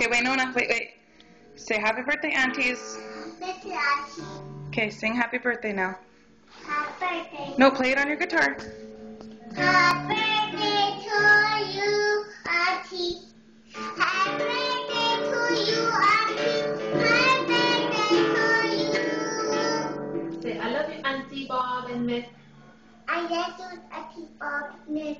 Okay, wait, no, no, wait, wait. Say happy birthday, aunties. Happy birthday. Okay, sing happy birthday now. Happy birthday. No, play it on your guitar. Happy birthday to you, Auntie. Happy birthday to you, Auntie. Happy birthday to you. Say, I love you, Auntie Bob and Miss. I love you, Auntie Bob. and Miss.